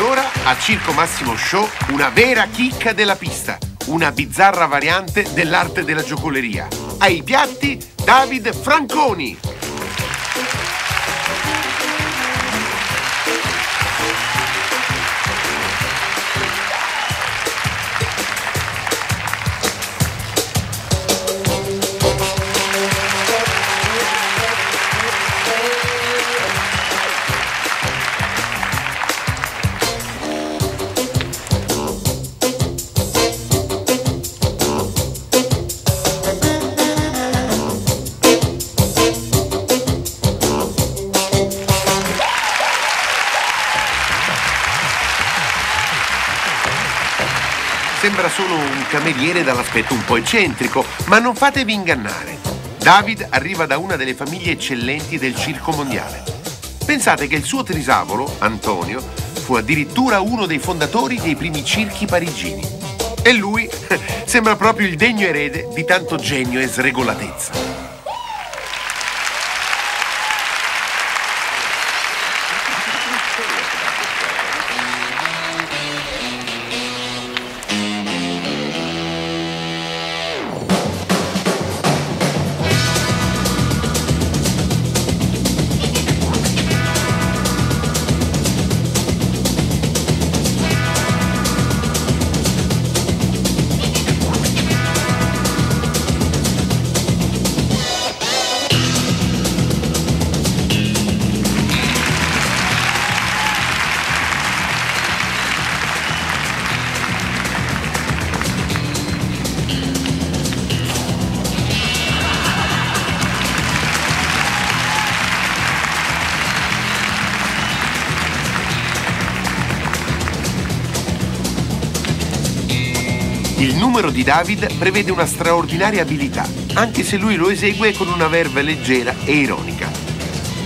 ora a Circo Massimo Show una vera chicca della pista, una bizzarra variante dell'arte della giocoleria. Ai piatti David Franconi. Sembra solo un cameriere dall'aspetto un po' eccentrico, ma non fatevi ingannare. David arriva da una delle famiglie eccellenti del circo mondiale. Pensate che il suo trisavolo, Antonio, fu addirittura uno dei fondatori dei primi circhi parigini. E lui sembra proprio il degno erede di tanto genio e sregolatezza. Numero di David prevede una straordinaria abilità, anche se lui lo esegue con una verve leggera e ironica.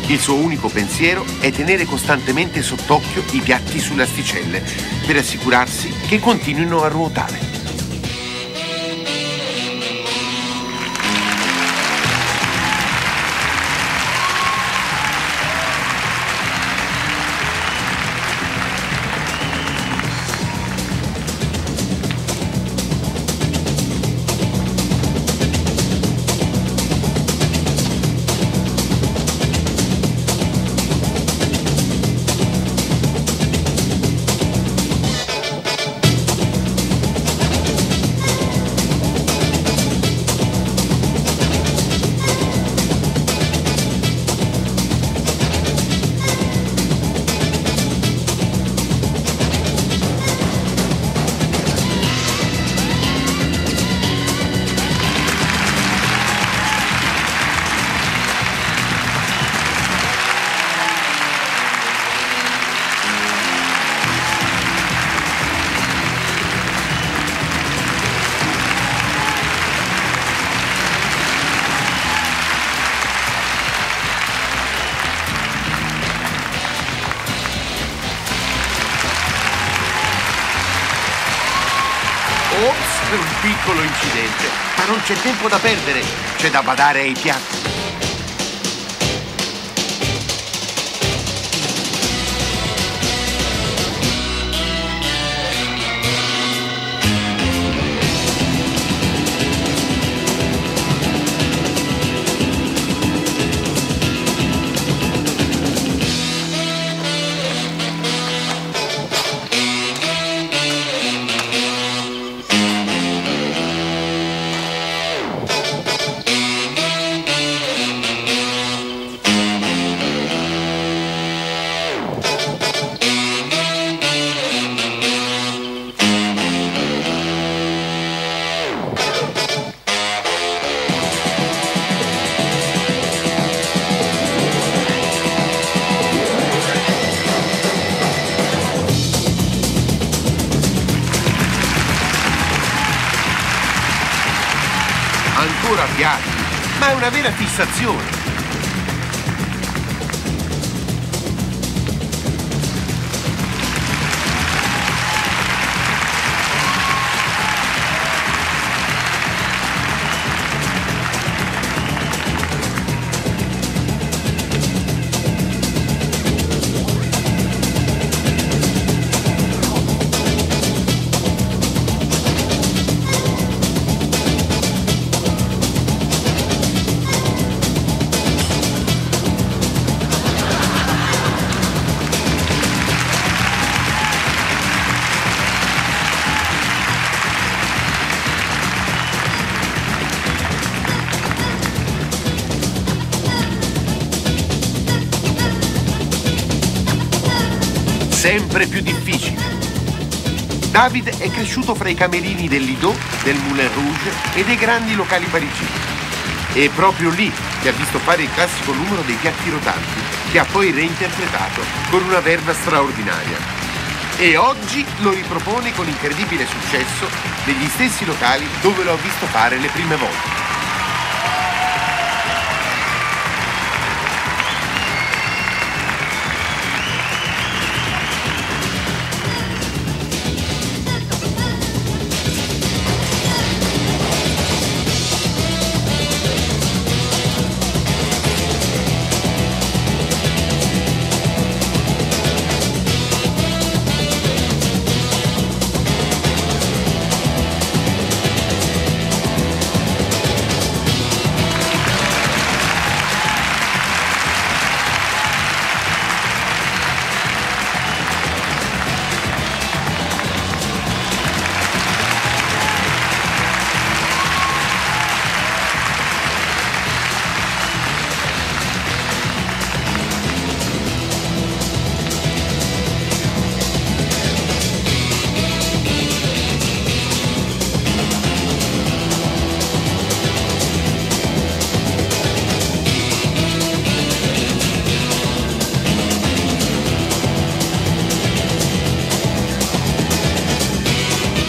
Il suo unico pensiero è tenere costantemente sott'occhio i piatti sulle asticelle per assicurarsi che continuino a ruotare. Ops, un piccolo incidente. Ma non c'è tempo da perdere, c'è da badare ai piatti. Ancora piatti, ma è una vera fissazione. Sempre più difficile. David è cresciuto fra i camerini del Lido, del Moulin Rouge e dei grandi locali parigini. È proprio lì che ha visto fare il classico numero dei piatti rotanti, che ha poi reinterpretato con una verba straordinaria. E oggi lo ripropone con incredibile successo negli stessi locali dove lo ha visto fare le prime volte.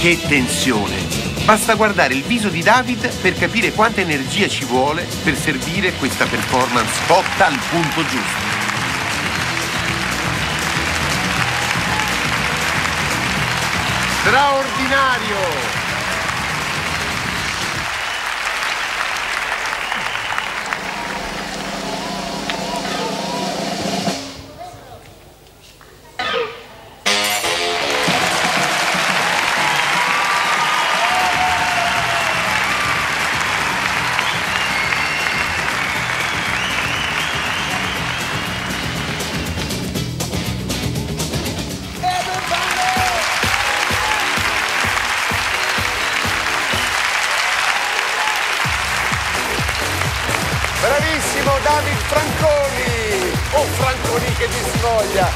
Che tensione! Basta guardare il viso di David per capire quanta energia ci vuole per servire questa performance cotta al punto giusto. Straordinario! che ti sfoglia.